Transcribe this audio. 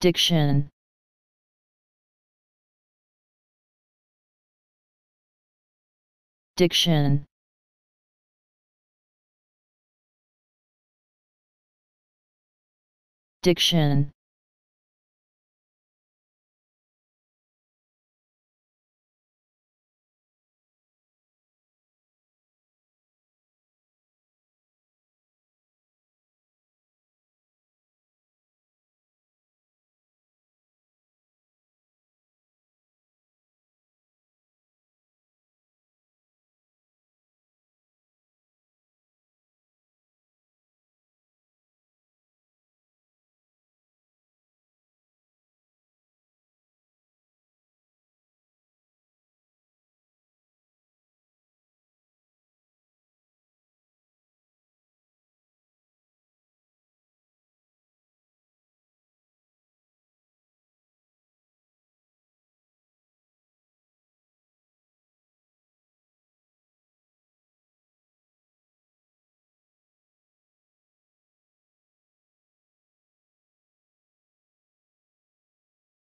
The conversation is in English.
Diction Diction Diction